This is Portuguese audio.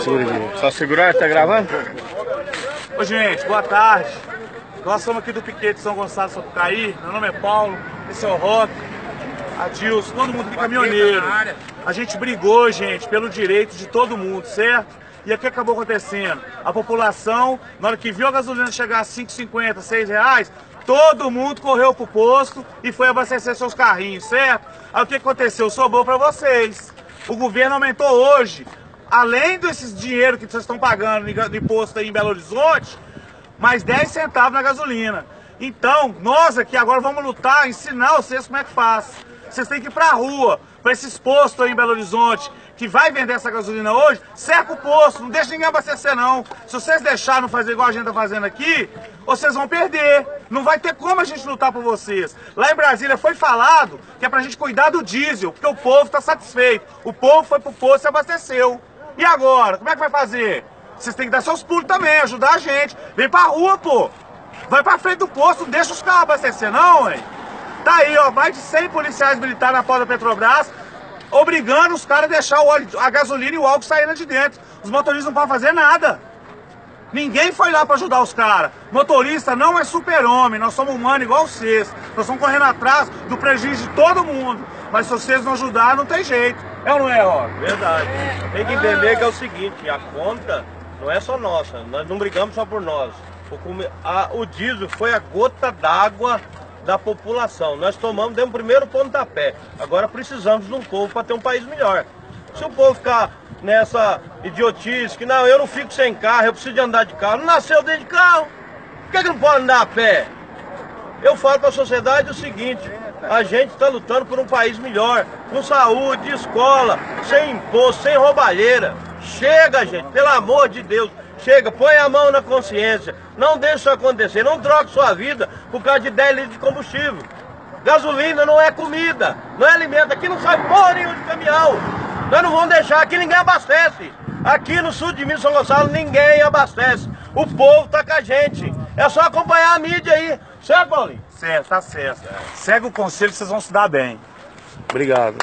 Segura aqui. Só segurar, tá gravando? Ô gente, boa tarde. Nós somos aqui do Piquete São Gonçalo Sapucaí. Meu nome é Paulo, esse é o Rock, Adilson, todo mundo aqui caminhoneiro. A gente brigou, gente, pelo direito de todo mundo, certo? E o que acabou acontecendo? A população, na hora que viu a gasolina chegar a 5,50, 6 reais, todo mundo correu pro posto e foi abastecer seus carrinhos, certo? Aí o que aconteceu? Sobrou para vocês. O governo aumentou hoje, além desses dinheiro que vocês estão pagando de imposto aí em Belo Horizonte, mais 10 centavos na gasolina. Então, nós aqui agora vamos lutar, ensinar vocês como é que faz. Vocês têm que ir pra rua, para esses postos aí em Belo Horizonte, que vai vender essa gasolina hoje, cerca o posto, não deixa ninguém abastecer não. Se vocês deixarem fazer igual a gente tá fazendo aqui, vocês vão perder. Não vai ter como a gente lutar por vocês. Lá em Brasília foi falado que é pra gente cuidar do diesel, porque o povo tá satisfeito. O povo foi pro posto e abasteceu. E agora? Como é que vai fazer? Vocês têm que dar seus pulos também, ajudar a gente. Vem pra rua, pô. Vai pra frente do posto, deixa os carros abastecer não, hein? Tá aí, ó, mais de 100 policiais militares na porta da Petrobras, obrigando os caras a deixar o óleo, a gasolina e o álcool saindo de dentro. Os motoristas não podem fazer nada. Ninguém foi lá para ajudar os caras. Motorista não é super-homem, nós somos humanos igual vocês. Nós estamos correndo atrás do prejuízo de todo mundo. Mas se vocês não ajudarem, não tem jeito. É ou não é, ó? Verdade. Tem que entender que é o seguinte, a conta não é só nossa, nós não brigamos só por nós. O, a, o diesel foi a gota d'água da população. Nós tomamos, demos o primeiro pontapé. Agora precisamos de um povo para ter um país melhor. Se o povo ficar nessa idiotice, que não, eu não fico sem carro, eu preciso de andar de carro. Não nasceu dentro de carro. Por que, que não pode andar a pé? Eu falo para a sociedade o seguinte, a gente está lutando por um país melhor, com saúde, escola, sem imposto, sem roubalheira. Chega, gente, pelo amor de Deus. Chega, põe a mão na consciência. Não deixe isso acontecer. Não troque sua vida por causa de 10 litros de combustível. Gasolina não é comida, não é alimento. Aqui não sai porra nenhuma de caminhão. Nós não vamos deixar, aqui ninguém abastece. Aqui no sul de Minas São Gonçalo ninguém abastece. O povo tá com a gente. É só acompanhar a mídia aí. Certo, Paulinho? Certo, tá certo. Segue o conselho vocês vão se dar bem. Obrigado.